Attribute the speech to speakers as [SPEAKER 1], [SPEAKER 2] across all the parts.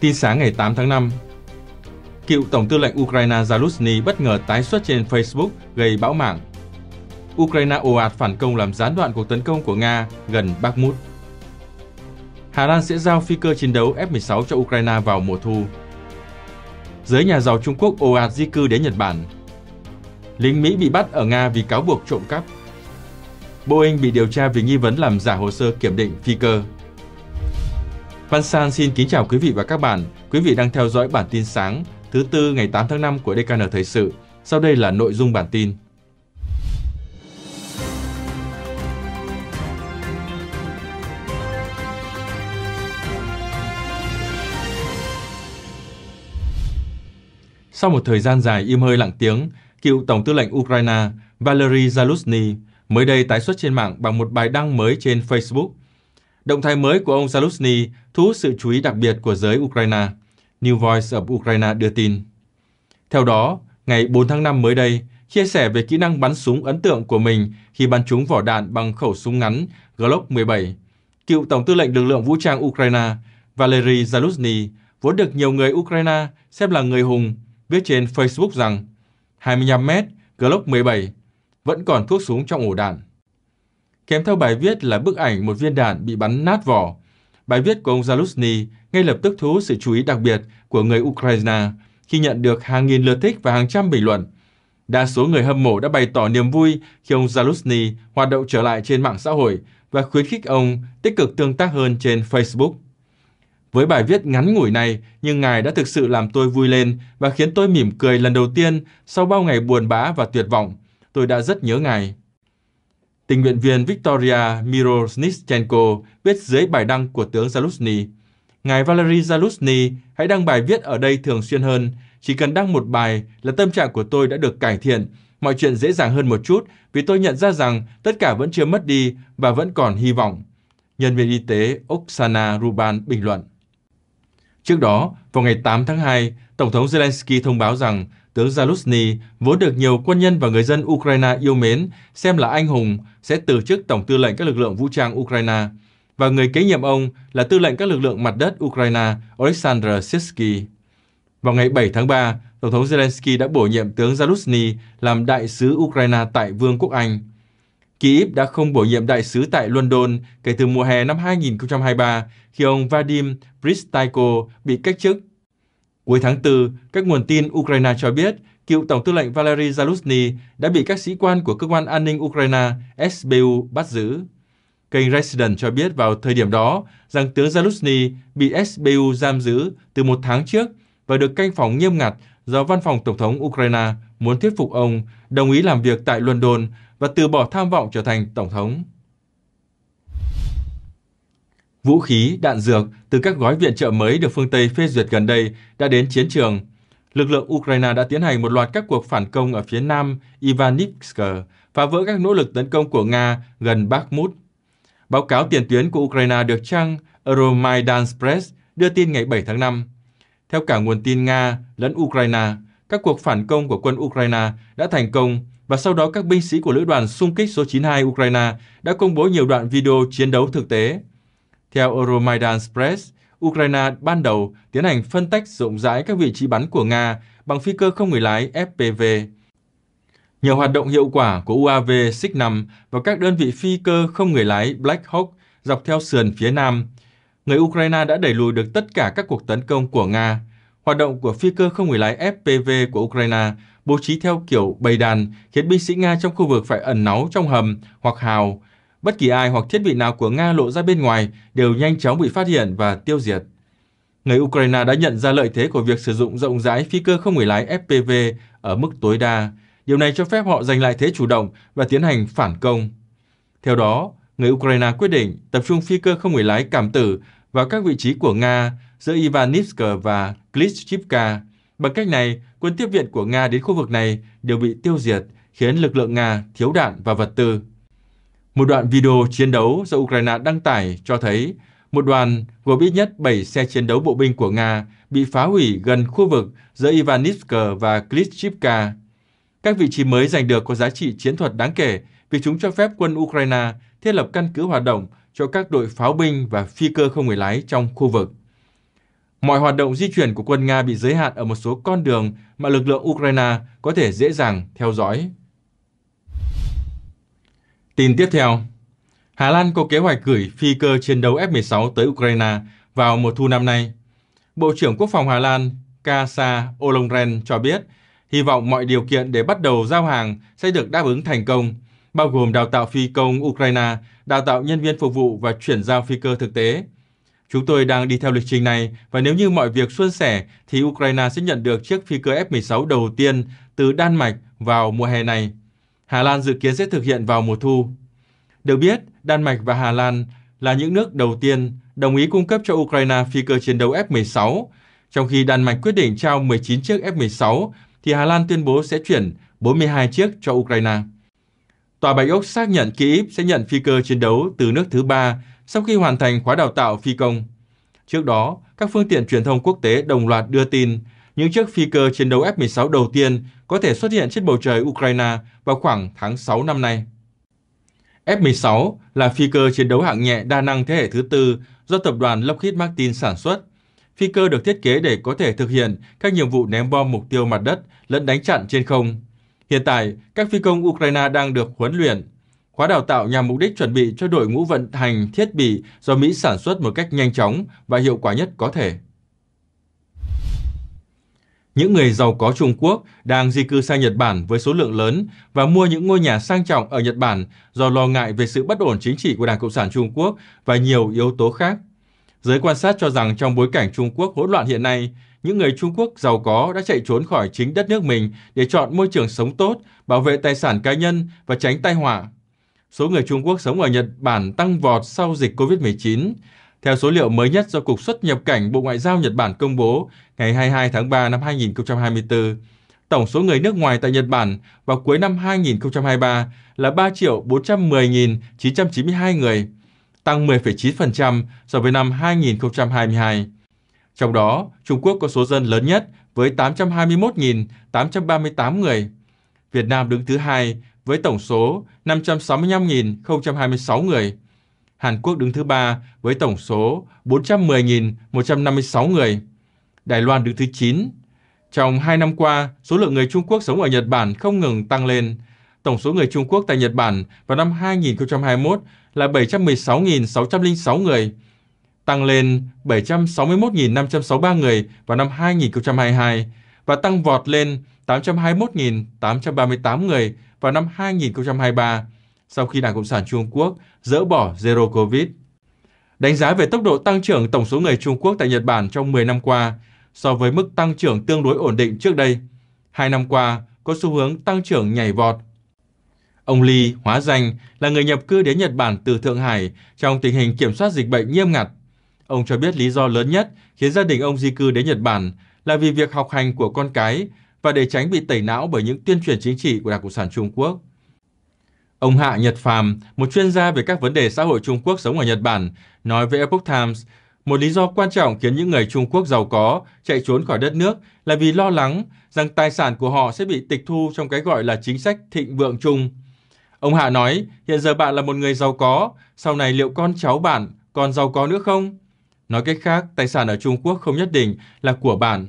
[SPEAKER 1] Tin sáng ngày 8 tháng 5, cựu Tổng tư lệnh Ukraine Zaluzny bất ngờ tái xuất trên Facebook gây bão mạng. Ukraine ồ ạt phản công làm gián đoạn cuộc tấn công của Nga gần Bakhmut. Hà Lan sẽ giao phi cơ chiến đấu F-16 cho Ukraine vào mùa thu. Giới nhà giàu Trung Quốc ồ ạt di cư đến Nhật Bản. Lính Mỹ bị bắt ở Nga vì cáo buộc trộm cắp. Boeing bị điều tra vì nghi vấn làm giả hồ sơ kiểm định phi cơ. Văn San xin kính chào quý vị và các bạn. Quý vị đang theo dõi bản tin sáng thứ tư ngày 8 tháng 5 của DKN Thời sự. Sau đây là nội dung bản tin. Sau một thời gian dài im hơi lặng tiếng, cựu Tổng tư lệnh Ukraine Valery Zaluzny mới đây tái xuất trên mạng bằng một bài đăng mới trên Facebook. Động thái mới của ông Zaluzny thu hút sự chú ý đặc biệt của giới Ukraine. New Voice of Ukraine đưa tin. Theo đó, ngày 4 tháng 5 mới đây, chia sẻ về kỹ năng bắn súng ấn tượng của mình khi bắn trúng vỏ đạn bằng khẩu súng ngắn Glock 17, cựu Tổng tư lệnh lực lượng vũ trang Ukraine Valery Zaluzny vốn được nhiều người Ukraine xem là người hùng viết trên Facebook rằng 25 mét Glock 17 vẫn còn thuốc súng trong ổ đạn. Kèm theo bài viết là bức ảnh một viên đạn bị bắn nát vỏ. Bài viết của ông Zaluzny ngay lập tức thu hút sự chú ý đặc biệt của người Ukraine khi nhận được hàng nghìn lượt thích và hàng trăm bình luận. Đa số người hâm mộ đã bày tỏ niềm vui khi ông Zaluzny hoạt động trở lại trên mạng xã hội và khuyến khích ông tích cực tương tác hơn trên Facebook. Với bài viết ngắn ngủi này, nhưng ngài đã thực sự làm tôi vui lên và khiến tôi mỉm cười lần đầu tiên sau bao ngày buồn bã và tuyệt vọng. Tôi đã rất nhớ ngài. Tình nguyện viên Victoria Mirosnitschenko viết dưới bài đăng của tướng Zaluzny. Ngài Valery Zaluzny hãy đăng bài viết ở đây thường xuyên hơn. Chỉ cần đăng một bài là tâm trạng của tôi đã được cải thiện. Mọi chuyện dễ dàng hơn một chút vì tôi nhận ra rằng tất cả vẫn chưa mất đi và vẫn còn hy vọng. Nhân viên y tế Oksana Ruban bình luận. Trước đó, vào ngày 8 tháng 2, Tổng thống Zelensky thông báo rằng tướng Zaluzny, vốn được nhiều quân nhân và người dân Ukraine yêu mến, xem là anh hùng, sẽ từ chức Tổng tư lệnh các lực lượng vũ trang Ukraine, và người kế nhiệm ông là tư lệnh các lực lượng mặt đất Ukraine Oleksandr Sitsky. Vào ngày 7 tháng 3, Tổng thống Zelensky đã bổ nhiệm tướng Zaluzny làm đại sứ Ukraine tại Vương quốc Anh. Kyiv đã không bổ nhiệm đại sứ tại London kể từ mùa hè năm 2023 khi ông Vadim Pristaiko bị cách chức. Cuối tháng 4, các nguồn tin Ukraine cho biết cựu Tổng tư lệnh Valery Zaluzny đã bị các sĩ quan của cơ quan an ninh Ukraine SBU bắt giữ. Kênh Resident cho biết vào thời điểm đó rằng tướng Zaluzny bị SBU giam giữ từ một tháng trước và được canh phòng nghiêm ngặt do văn phòng Tổng thống Ukraine muốn thuyết phục ông đồng ý làm việc tại London và từ bỏ tham vọng trở thành Tổng thống. Vũ khí, đạn dược từ các gói viện trợ mới được phương Tây phê duyệt gần đây đã đến chiến trường. Lực lượng Ukraine đã tiến hành một loạt các cuộc phản công ở phía nam Ivanivsk, phá vỡ các nỗ lực tấn công của Nga gần Bakhmut. Báo cáo tiền tuyến của Ukraine được trang Euromaidan Press đưa tin ngày 7 tháng 5. Theo cả nguồn tin Nga lẫn Ukraine, các cuộc phản công của quân Ukraine đã thành công và sau đó các binh sĩ của lữ đoàn xung kích số 92 Ukraine đã công bố nhiều đoạn video chiến đấu thực tế. Theo Euromaidan Press, Ukraine ban đầu tiến hành phân tách rộng rãi các vị trí bắn của Nga bằng phi cơ không người lái FPV. Nhờ hoạt động hiệu quả của UAV SIG-5 và các đơn vị phi cơ không người lái Black Hawk dọc theo sườn phía nam, người Ukraine đã đẩy lùi được tất cả các cuộc tấn công của Nga. Hoạt động của phi cơ không người lái FPV của Ukraine bố trí theo kiểu bầy đàn khiến binh sĩ Nga trong khu vực phải ẩn náu trong hầm hoặc hào. Bất kỳ ai hoặc thiết bị nào của Nga lộ ra bên ngoài đều nhanh chóng bị phát hiện và tiêu diệt. Người Ukraine đã nhận ra lợi thế của việc sử dụng rộng rãi phi cơ không người lái FPV ở mức tối đa. Điều này cho phép họ giành lại thế chủ động và tiến hành phản công. Theo đó, người Ukraine quyết định tập trung phi cơ không người lái cảm tử vào các vị trí của Nga giữa Ivanivsk và Klitschivka. Bằng cách này, quân tiếp viện của Nga đến khu vực này đều bị tiêu diệt, khiến lực lượng Nga thiếu đạn và vật tư. Một đoạn video chiến đấu do Ukraine đăng tải cho thấy một đoàn gồm ít nhất 7 xe chiến đấu bộ binh của Nga bị phá hủy gần khu vực giữa Ivanivsk và Klitschivka. Các vị trí mới giành được có giá trị chiến thuật đáng kể vì chúng cho phép quân Ukraine thiết lập căn cứ hoạt động cho các đội pháo binh và phi cơ không người lái trong khu vực. Mọi hoạt động di chuyển của quân Nga bị giới hạn ở một số con đường mà lực lượng Ukraine có thể dễ dàng theo dõi. Tin tiếp theo, Hà Lan có kế hoạch gửi phi cơ chiến đấu F-16 tới Ukraine vào mùa thu năm nay. Bộ trưởng Quốc phòng Hà Lan Kasa Olongren cho biết, hy vọng mọi điều kiện để bắt đầu giao hàng sẽ được đáp ứng thành công, bao gồm đào tạo phi công Ukraine, đào tạo nhân viên phục vụ và chuyển giao phi cơ thực tế. Chúng tôi đang đi theo lịch trình này và nếu như mọi việc suôn sẻ thì Ukraine sẽ nhận được chiếc phi cơ F-16 đầu tiên từ Đan Mạch vào mùa hè này. Hà Lan dự kiến sẽ thực hiện vào mùa thu. Được biết, Đan Mạch và Hà Lan là những nước đầu tiên đồng ý cung cấp cho Ukraine phi cơ chiến đấu F-16. Trong khi Đan Mạch quyết định trao 19 chiếc F-16, thì Hà Lan tuyên bố sẽ chuyển 42 chiếc cho Ukraine. Tòa Bạch Ốc xác nhận Kyiv sẽ nhận phi cơ chiến đấu từ nước thứ ba sau khi hoàn thành khóa đào tạo phi công. Trước đó, các phương tiện truyền thông quốc tế đồng loạt đưa tin những chiếc phi cơ chiến đấu F-16 đầu tiên có thể xuất hiện trên bầu trời Ukraine vào khoảng tháng 6 năm nay. F-16 là phi cơ chiến đấu hạng nhẹ đa năng thế hệ thứ tư do tập đoàn Lockheed Martin sản xuất. Phi cơ được thiết kế để có thể thực hiện các nhiệm vụ ném bom mục tiêu mặt đất lẫn đánh chặn trên không. Hiện tại, các phi công Ukraine đang được huấn luyện. Khóa đào tạo nhằm mục đích chuẩn bị cho đội ngũ vận hành thiết bị do Mỹ sản xuất một cách nhanh chóng và hiệu quả nhất có thể. Những người giàu có Trung Quốc đang di cư sang Nhật Bản với số lượng lớn và mua những ngôi nhà sang trọng ở Nhật Bản do lo ngại về sự bất ổn chính trị của Đảng Cộng sản Trung Quốc và nhiều yếu tố khác. Giới quan sát cho rằng trong bối cảnh Trung Quốc hỗn loạn hiện nay, những người Trung Quốc giàu có đã chạy trốn khỏi chính đất nước mình để chọn môi trường sống tốt, bảo vệ tài sản cá nhân và tránh tai họa. Số người Trung Quốc sống ở Nhật Bản tăng vọt sau dịch COVID-19. Theo số liệu mới nhất do Cục xuất nhập cảnh Bộ Ngoại giao Nhật Bản công bố ngày 22 tháng 3 năm 2024, tổng số người nước ngoài tại Nhật Bản vào cuối năm 2023 là 3 410.992 người, tăng 10,9% so với năm 2022. Trong đó, Trung Quốc có số dân lớn nhất với 821.838 người. Việt Nam đứng thứ hai với tổng số 565.026 người. Hàn Quốc đứng thứ ba với tổng số 410.156 người. Đài Loan đứng thứ 9. Trong hai năm qua, số lượng người Trung Quốc sống ở Nhật Bản không ngừng tăng lên. Tổng số người Trung Quốc tại Nhật Bản vào năm 2021 là 716.606 người, tăng lên 761.563 người vào năm 2022 và tăng vọt lên 821.838 người vào năm 2023 sau khi Đảng Cộng sản Trung Quốc dỡ bỏ Zero Covid. Đánh giá về tốc độ tăng trưởng tổng số người Trung Quốc tại Nhật Bản trong 10 năm qua so với mức tăng trưởng tương đối ổn định trước đây, hai năm qua có xu hướng tăng trưởng nhảy vọt. Ông Lee hóa danh là người nhập cư đến Nhật Bản từ Thượng Hải trong tình hình kiểm soát dịch bệnh nghiêm ngặt. Ông cho biết lý do lớn nhất khiến gia đình ông di cư đến Nhật Bản là vì việc học hành của con cái và để tránh bị tẩy não bởi những tuyên truyền chính trị của Đảng Cộng sản Trung Quốc. Ông Hạ Nhật Phàm, một chuyên gia về các vấn đề xã hội Trung Quốc sống ở Nhật Bản, nói với Epoch Times, một lý do quan trọng khiến những người Trung Quốc giàu có chạy trốn khỏi đất nước là vì lo lắng rằng tài sản của họ sẽ bị tịch thu trong cái gọi là chính sách thịnh vượng chung. Ông Hạ nói, hiện giờ bạn là một người giàu có, sau này liệu con cháu bạn còn giàu có nữa không? Nói cách khác, tài sản ở Trung Quốc không nhất định là của bạn.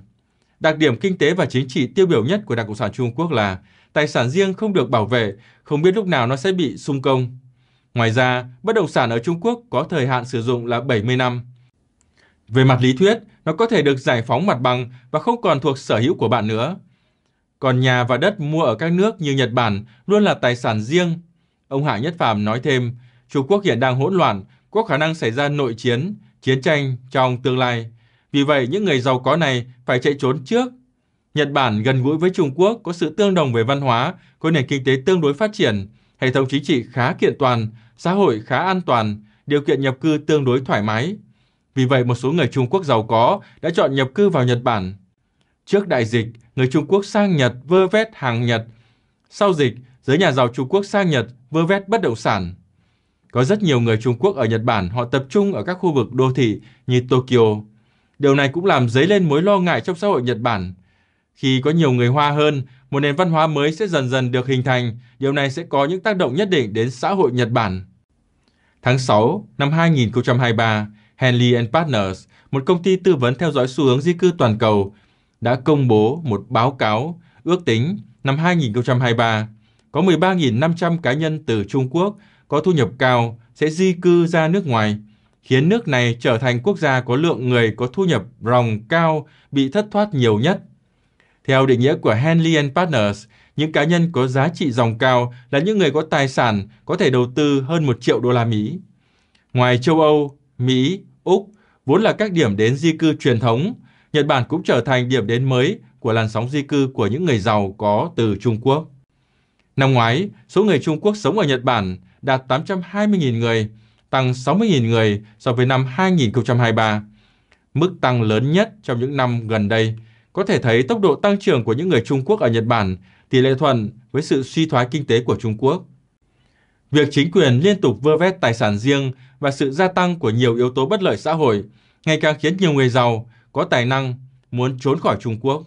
[SPEAKER 1] Đặc điểm kinh tế và chính trị tiêu biểu nhất của Đảng Cộng sản Trung Quốc là tài sản riêng không được bảo vệ, không biết lúc nào nó sẽ bị xung công. Ngoài ra, bất động sản ở Trung Quốc có thời hạn sử dụng là 70 năm. Về mặt lý thuyết, nó có thể được giải phóng mặt bằng và không còn thuộc sở hữu của bạn nữa. Còn nhà và đất mua ở các nước như Nhật Bản luôn là tài sản riêng. Ông Hạ Nhất Phạm nói thêm, Trung Quốc hiện đang hỗn loạn, có khả năng xảy ra nội chiến, chiến tranh trong tương lai. Vì vậy, những người giàu có này phải chạy trốn trước. Nhật Bản gần gũi với Trung Quốc có sự tương đồng về văn hóa, có nền kinh tế tương đối phát triển, hệ thống chính trị khá kiện toàn, xã hội khá an toàn, điều kiện nhập cư tương đối thoải mái. Vì vậy, một số người Trung Quốc giàu có đã chọn nhập cư vào Nhật Bản. Trước đại dịch, người Trung Quốc sang Nhật vơ vét hàng Nhật. Sau dịch, giới nhà giàu Trung Quốc sang Nhật vơ vét bất động sản. Có rất nhiều người Trung Quốc ở Nhật Bản họ tập trung ở các khu vực đô thị như Tokyo. Điều này cũng làm dấy lên mối lo ngại trong xã hội Nhật Bản. Khi có nhiều người Hoa hơn, một nền văn hóa mới sẽ dần dần được hình thành, điều này sẽ có những tác động nhất định đến xã hội Nhật Bản. Tháng 6 năm 2023, Henley Partners, một công ty tư vấn theo dõi xu hướng di cư toàn cầu, đã công bố một báo cáo ước tính năm 2023 có 13.500 cá nhân từ Trung Quốc có thu nhập cao sẽ di cư ra nước ngoài, khiến nước này trở thành quốc gia có lượng người có thu nhập ròng cao bị thất thoát nhiều nhất. Theo định nghĩa của Henley and Partners, những cá nhân có giá trị dòng cao là những người có tài sản có thể đầu tư hơn 1 triệu đô la Mỹ. Ngoài châu Âu, Mỹ, Úc, vốn là các điểm đến di cư truyền thống, Nhật Bản cũng trở thành điểm đến mới của làn sóng di cư của những người giàu có từ Trung Quốc. Năm ngoái, số người Trung Quốc sống ở Nhật Bản đạt 820.000 người, tăng 60.000 người so với năm 2023. Mức tăng lớn nhất trong những năm gần đây. Có thể thấy tốc độ tăng trưởng của những người Trung Quốc ở Nhật Bản tỷ lệ thuận với sự suy thoái kinh tế của Trung Quốc. Việc chính quyền liên tục vơ vét tài sản riêng và sự gia tăng của nhiều yếu tố bất lợi xã hội ngày càng khiến nhiều người giàu, có tài năng muốn trốn khỏi Trung Quốc.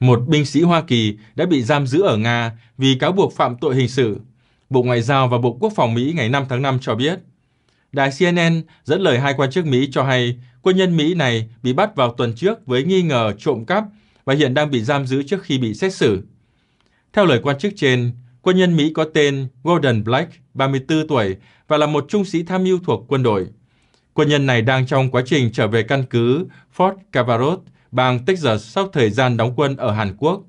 [SPEAKER 1] Một binh sĩ Hoa Kỳ đã bị giam giữ ở Nga vì cáo buộc phạm tội hình sự. Bộ Ngoại giao và Bộ Quốc phòng Mỹ ngày 5 tháng 5 cho biết. Đài CNN dẫn lời hai quan chức Mỹ cho hay quân nhân Mỹ này bị bắt vào tuần trước với nghi ngờ trộm cắp và hiện đang bị giam giữ trước khi bị xét xử. Theo lời quan chức trên, quân nhân Mỹ có tên Gordon Black, 34 tuổi và là một trung sĩ tham mưu thuộc quân đội. Quân nhân này đang trong quá trình trở về căn cứ Fort Cavaros, bang Texas sau thời gian đóng quân ở Hàn Quốc.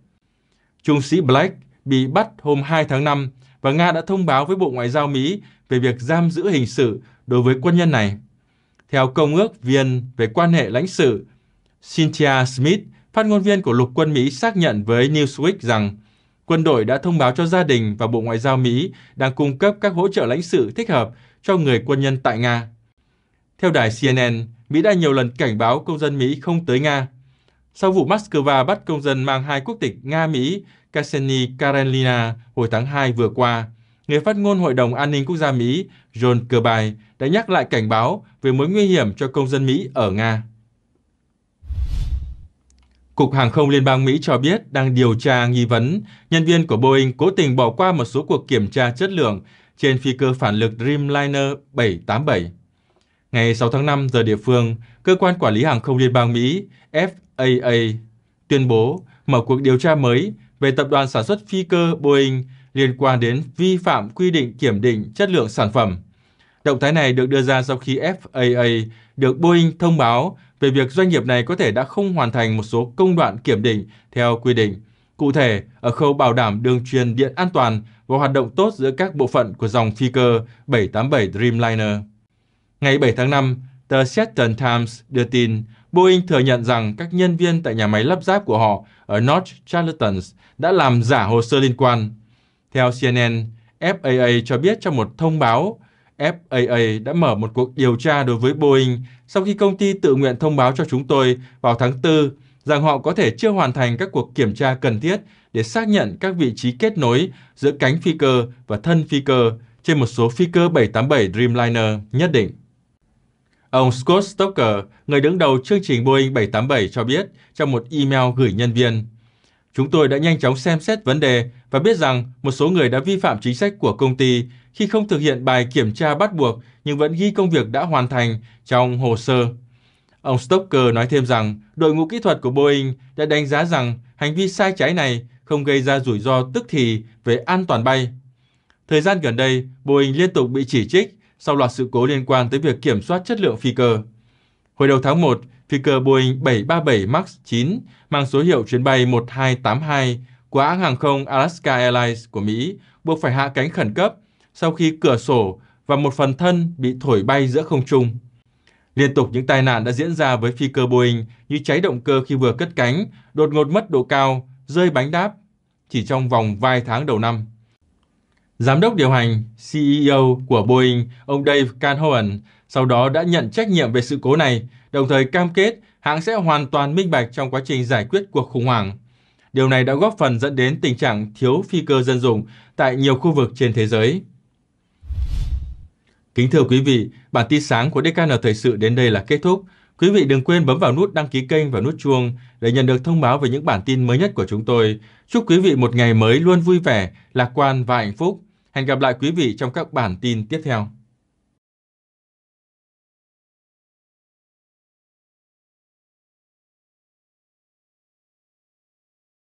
[SPEAKER 1] Trung sĩ Black bị bắt hôm 2 tháng 5 và Nga đã thông báo với Bộ Ngoại giao Mỹ về việc giam giữ hình sự đối với quân nhân này. Theo Công ước Viên về quan hệ lãnh sự, Cynthia Smith, phát ngôn viên của lục quân Mỹ xác nhận với Newsweek rằng quân đội đã thông báo cho gia đình và Bộ Ngoại giao Mỹ đang cung cấp các hỗ trợ lãnh sự thích hợp cho người quân nhân tại Nga. Theo đài CNN, Mỹ đã nhiều lần cảnh báo công dân Mỹ không tới Nga. Sau vụ Moscow bắt công dân mang hai quốc tịch Nga-Mỹ Kaseni Karenina hồi tháng 2 vừa qua, người phát ngôn Hội đồng An ninh Quốc gia Mỹ John Kirby đã nhắc lại cảnh báo về mối nguy hiểm cho công dân Mỹ ở Nga. Cục Hàng không Liên bang Mỹ cho biết đang điều tra nghi vấn nhân viên của Boeing cố tình bỏ qua một số cuộc kiểm tra chất lượng trên phi cơ phản lực Dreamliner 787. Ngày 6 tháng 5 giờ địa phương, Cơ quan Quản lý Hàng không Liên bang Mỹ FAA tuyên bố mở cuộc điều tra mới về tập đoàn sản xuất phi cơ Boeing liên quan đến vi phạm quy định kiểm định chất lượng sản phẩm. Động thái này được đưa ra sau khi FAA được Boeing thông báo về việc doanh nghiệp này có thể đã không hoàn thành một số công đoạn kiểm định theo quy định. Cụ thể, ở khâu bảo đảm đường truyền điện an toàn và hoạt động tốt giữa các bộ phận của dòng phi cơ 787 Dreamliner. Ngày 7 tháng 5, tờ Seattle Times đưa tin Boeing thừa nhận rằng các nhân viên tại nhà máy lắp ráp của họ ở North Charleston đã làm giả hồ sơ liên quan. Theo CNN, FAA cho biết trong một thông báo, FAA đã mở một cuộc điều tra đối với Boeing sau khi công ty tự nguyện thông báo cho chúng tôi vào tháng 4 rằng họ có thể chưa hoàn thành các cuộc kiểm tra cần thiết để xác nhận các vị trí kết nối giữa cánh phi cơ và thân phi cơ trên một số phi cơ 787 Dreamliner nhất định. Ông Scott Stoker, người đứng đầu chương trình Boeing 787 cho biết trong một email gửi nhân viên, Chúng tôi đã nhanh chóng xem xét vấn đề và biết rằng một số người đã vi phạm chính sách của công ty khi không thực hiện bài kiểm tra bắt buộc nhưng vẫn ghi công việc đã hoàn thành trong hồ sơ. Ông Stoker nói thêm rằng đội ngũ kỹ thuật của Boeing đã đánh giá rằng hành vi sai trái này không gây ra rủi ro tức thì về an toàn bay. Thời gian gần đây, Boeing liên tục bị chỉ trích sau loạt sự cố liên quan tới việc kiểm soát chất lượng phi cơ. Hồi đầu tháng 1, phi cơ Boeing 737 MAX 9 mang số hiệu chuyến bay 1282 của hãng hàng không Alaska Airlines của Mỹ buộc phải hạ cánh khẩn cấp sau khi cửa sổ và một phần thân bị thổi bay giữa không trung. Liên tục những tai nạn đã diễn ra với phi cơ Boeing như cháy động cơ khi vừa cất cánh, đột ngột mất độ cao, rơi bánh đáp chỉ trong vòng vài tháng đầu năm. Giám đốc điều hành CEO của Boeing, ông Dave Calhoun, sau đó đã nhận trách nhiệm về sự cố này, đồng thời cam kết hãng sẽ hoàn toàn minh bạch trong quá trình giải quyết cuộc khủng hoảng. Điều này đã góp phần dẫn đến tình trạng thiếu phi cơ dân dụng tại nhiều khu vực trên thế giới. Kính thưa quý vị, bản tin sáng của DKN Thời sự đến đây là kết thúc. Quý vị đừng quên bấm vào nút đăng ký kênh và nút chuông để nhận được thông báo về những bản tin mới nhất của chúng tôi. Chúc quý vị một ngày mới luôn vui vẻ, lạc quan và hạnh phúc. Hẹn gặp lại quý vị trong các bản tin tiếp theo.